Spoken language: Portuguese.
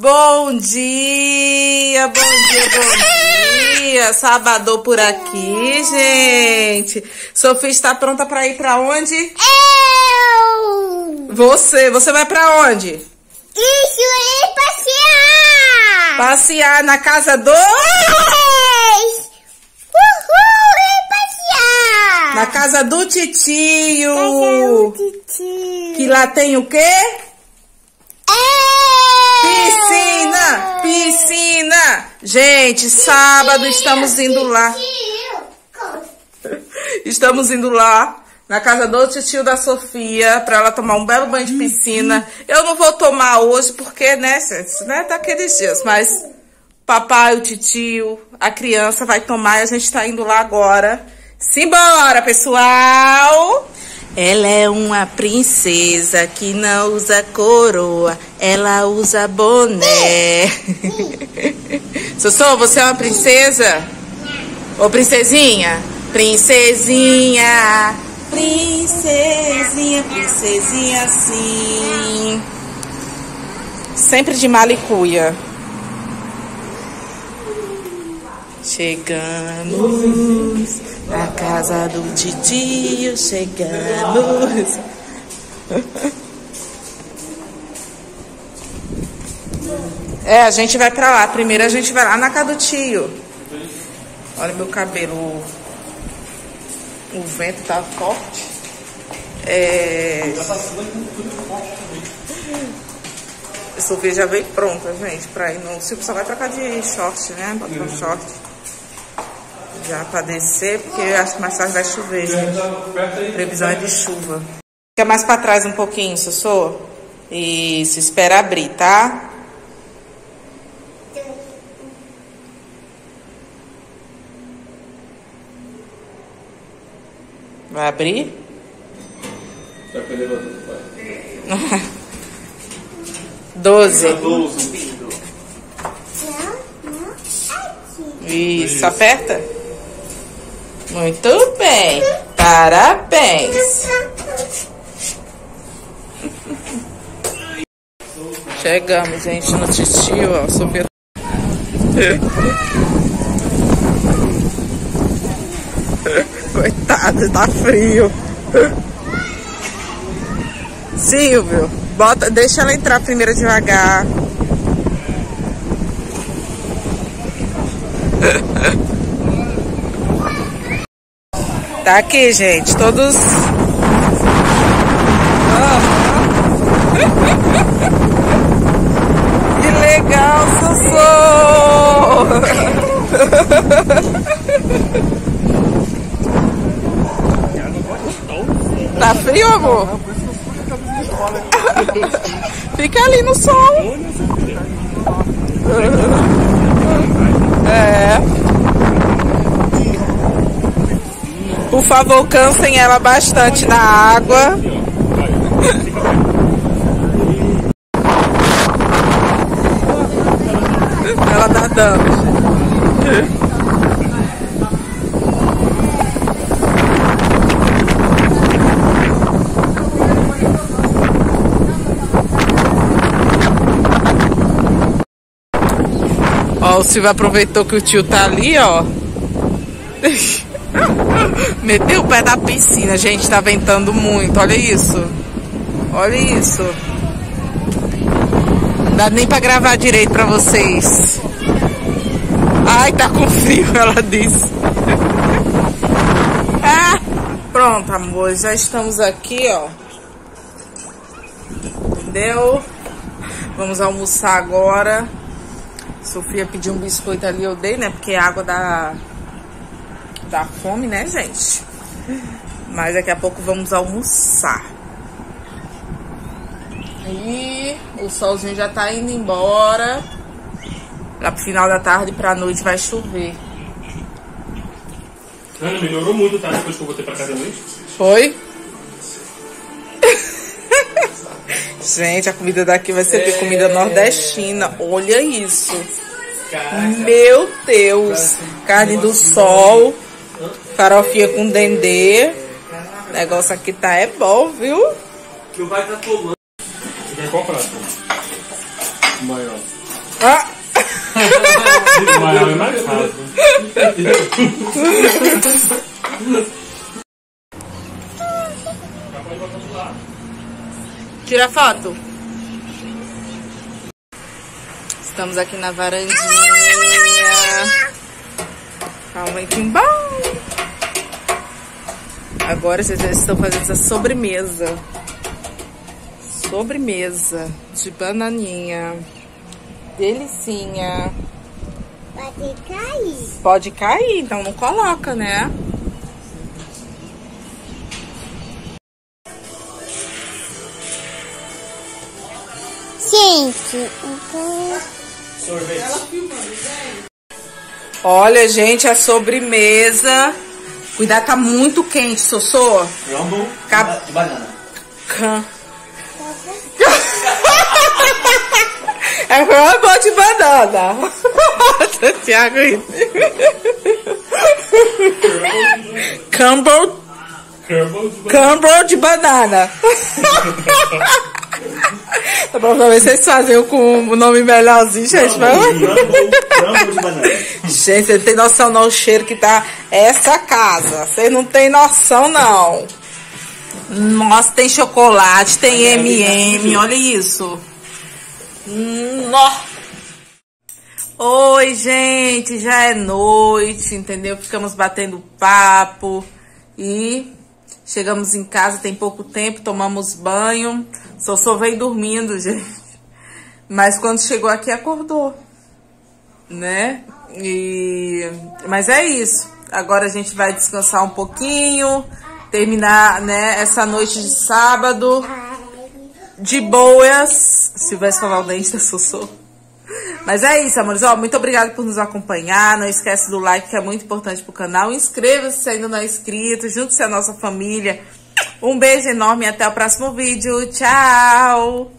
Bom dia, bom dia, bom dia. Sábado por aqui, gente. Sofia está pronta para ir para onde? Eu! Você, você vai para onde? Isso, ir passear! Passear na casa do! Uhul, ir passear! na casa do Casa titio. do titio. Que lá tem o quê? Piscina, piscina. Gente, sábado estamos indo lá. Estamos indo lá na casa do tio da Sofia para ela tomar um belo banho de piscina. Eu não vou tomar hoje porque, né, gente, né, tá aqueles dias, mas papai, o titio, a criança vai tomar e a gente tá indo lá agora. Simbora, pessoal! Ela é uma princesa que não usa coroa, ela usa boné. Sossô, você é uma princesa? Ô, princesinha? Princesinha, princesinha, princesinha sim. Sempre de malicuia. Chegamos na casa do titio, chegamos. É, a gente vai pra lá. Primeiro a gente vai lá na casa do tio. Olha meu cabelo. O vento tá forte. É. A Sofia já veio pronta, gente, pra ir no. Silvio só vai trocar de short, né? Um short. Já pra descer, porque eu acho que mais tarde vai chover, gente. Previsão é de chuva. Fica mais pra trás um pouquinho, Sossô. Isso, espera abrir, tá? Vai abrir? Vai perder vai. Doze. Doze. Não, não, aqui. Isso, aperta. Muito bem. Parabéns. Chegamos, gente, no titio, ó. Sofia. Coitado, tá frio. Silvio, bota, deixa ela entrar primeiro devagar. Tá aqui, gente, todos. Que legal, Sossô! Tá frio, amor? Fica ali no sol. É. Por favor, cansem ela bastante na água. Ela tá nadando. Ó, o Silvio aproveitou que o tio tá ali, ó. Meteu o pé na piscina, gente, tá ventando muito, olha isso. Olha isso. Não dá nem pra gravar direito pra vocês. Ai, tá com frio, ela disse. ah, pronto, amor, já estamos aqui, ó. Entendeu? Vamos almoçar agora. Sofia pediu um biscoito ali, eu dei, né? Porque é água da, da fome, né, gente? Mas daqui a pouco vamos almoçar. E o solzinho já tá indo embora. Lá pro final da tarde pra noite vai chover. Ana, melhorou muito, tá? Depois que eu voltei pra casa à noite. Foi? Gente, a comida daqui vai ser É. comida nordestina. Olha isso. Meu Deus. Carne do sol. Farofinha com dendê. O negócio aqui tá é bom, viu? Meu pai tá tomando. Vai qual prato? O maior. Ah, Maior é mais fácil. tira a foto. Estamos aqui na varandinha. Calma aí, que. Agora vocês estão fazendo essa sobremesa. Sobremesa de bananinha. Delicinha. Pode cair. Pode cair, então não coloca, né? Gente, então... Olha, gente, a sobremesa. Cuidado, tá muito quente, Sossô. Rumble Cap- de banana. Can. É rumble de banana. Tiago. Campbell, Crumble de banana. Dá pra ver se vocês faziam com o nome melhorzinho, gente. mas- de banana. Gente, você não tem noção não o cheiro que tá essa casa. Vocês não tem noção não. Nossa, tem chocolate, tem M&M, olha isso. Nó. Oi, gente, já é noite, entendeu? Ficamos batendo papo e chegamos em casa tem pouco tempo, tomamos banho. Só veio dormindo, gente. Mas quando chegou aqui acordou né? E mas é isso. Agora a gente vai descansar um pouquinho, terminar, né, essa noite de sábado de boas. Se vai escovar o dente da Sossô. Mas é isso, amores. Ó, muito obrigada por nos acompanhar. Não esquece do like, que é muito importante pro canal. Inscreva-se se ainda não é inscrito. Junte-se à nossa família. Um beijo enorme e até o próximo vídeo. Tchau!